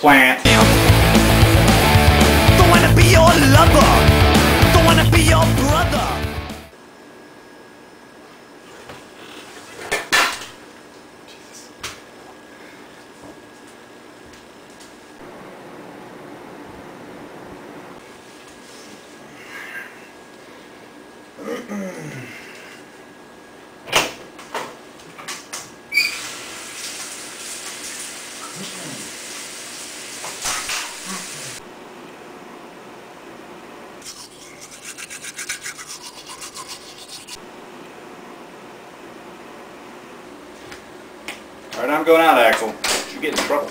plant. Don't wanna be your lover. Don't wanna be your brother. Alright, I'm going out, Axl. You get in trouble.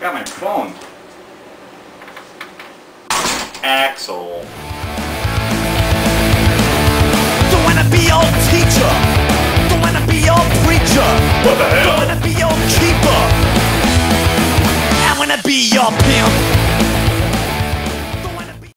Got my phone. Axl. Don't wanna be your teacher. Don't wanna be your preacher. What the hell? Don't wanna be your keeper. I wanna be your pimp.